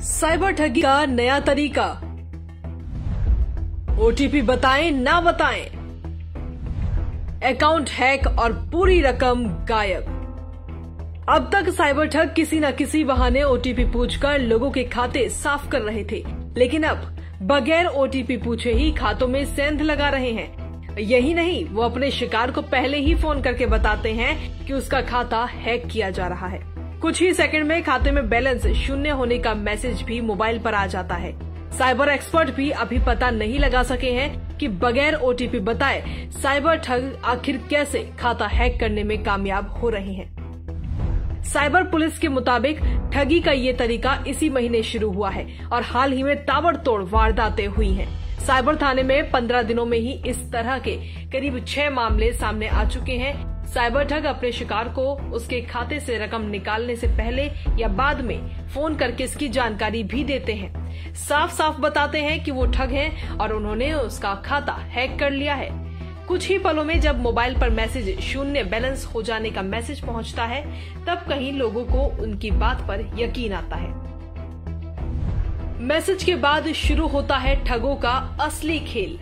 Cyber ठगी का नया तरीका। ओटीपी बताएँ, ना बताएँ। अकाउंट हैक और पूरी रकम गायब। अब तक साइबर ठग किसी न किसी बहाने ओटीपी पूछकर लोगों के खाते साफ़ कर रहे थे। लेकिन अब बगैर ओटीपी पूछे ही खातों में सेंध लगा रहे हैं। यही नहीं, वो अपने शिकार को पहले ही फ़ोन करके बताते हैं कि उसका खाता हैक किया जा रहा है। कुछ ही सेकंड में खाते में बैलेंस शून्य होने का मैसेज भी मोबाइल पर आ जाता है साइबर एक्सपर्ट भी अभी पता नहीं लगा सके हैं कि बगैर ओटीपी बताए साइबर ठग आखिर कैसे खाता हैक करने में कामयाब हो रहे हैं साइबर पुलिस के मुताबिक ठगी का ये तरीका इसी महीने शुरू हुआ है और हाल ही में ताबड़तोड़ वारदातें हुई हैं। साइबर थाने में पंद्रह दिनों में ही इस तरह के करीब छह मामले सामने आ चुके हैं साइबर ठग अपने शिकार को उसके खाते से रकम निकालने से पहले या बाद में फ़ोन करके इसकी जानकारी भी देते हैं। साफ़ साफ़ बताते हैं कि वो ठग हैं और उन्होंने उसका खाता हैक कर लिया है। कुछ ही पलों में जब मोबाइल पर मैसेज शून्य बैलेंस हो जाने का मैसेज पहुँचता है, तब कहीं लोगों को उनकी बात पर यकीन आता है। मैसेज के बाद शुरू होता है ठगों का असली खेल।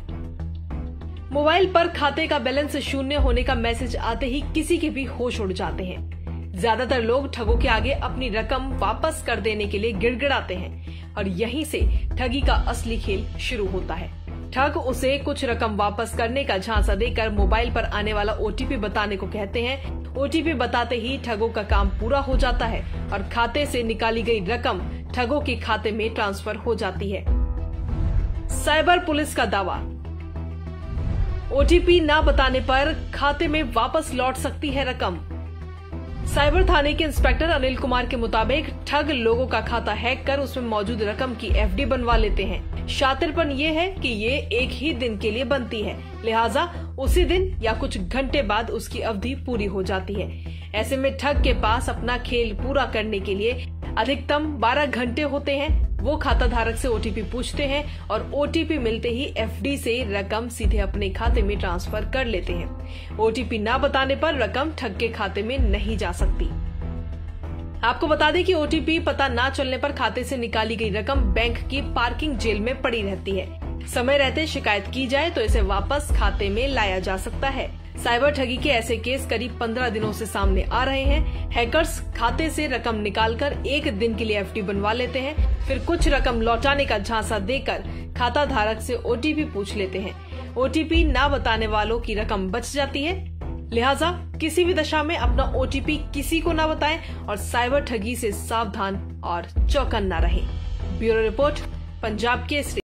मोबाइल पर खाते का बैलेंस शून्य होने का मैसेज आते ही किसी के भी होश उड़ जाते हैं। ज़्यादातर लोग ठगों के आगे अपनी रकम वापस कर देने के लिए गिड़गिड़ाते हैं और यहीं से ठगी का असली खेल शुरू होता है। ठग उसे कुछ रकम वापस करने का झांसा देकर मोबाइल पर आने वाला ओटीपी बताने को कहते हैं। ओटीपी बताते ही ठगों का काम पूरा हो जाता है और खाते से निकाली गई रकम ठगों के खाते में ट्रांसफ़र हो जाती है। साइबर पुलिस का दावा ओटीपी ना बताने पर खाते में वापस लौट सकती है रकम। साइबर थाने के इंस्पेक्टर अनिल कुमार के मुताबिक ठग लोगों का खाता हैक कर उसमें मौजूद रकम की एफडी बनवा लेते हैं। शातिरपन ये है कि ये एक ही दिन के लिए बनती है। लिहाजा उसी दिन या कुछ घंटे बाद उसकी अवधि पूरी हो जाती है। ऐसे में ठग के पास अपना खेल पूरा करने के लिए अधिकतम 12 घंटे होते हैं। वो खाता धारक से ओटीपी पूछते हैं और ओटीपी मिलते ही एफडी से रकम सीधे अपने खाते में ट्रांसफ़र कर लेते हैं। ओटीपी ना बताने पर रकम ठग के खाते में नहीं जा सकती। आपको बता दें कि ओटीपी पता ना चलने पर खाते से निकाली गई रकम बैंक की पार्किंग जेल में पड़ी रहती है। समय रहते शिकायत की जाए तो इसे वापस खाते में लाया जा सकता है। साइबर ठगी के ऐसे केस करीब पंद्रह दिनों से सामने आ रहे हैं। हैकर्स खाते से रकम निकालकर एक दिन के लिए एफडी बनवा लेते हैं। फिर कुछ रकम लौटाने का झांसा देकर खाता धारक से ओटीपी पूछ लेते हैं। ओटीपी ना बताने वालों की रकम बच जाती है। लिहाजा किसी भी दशा में अपना ओटीपी किसी को ना बताएँ और साइबर ठगी से सावधान और चौकन्ना रहे। Bureau report, Punjab Kesari.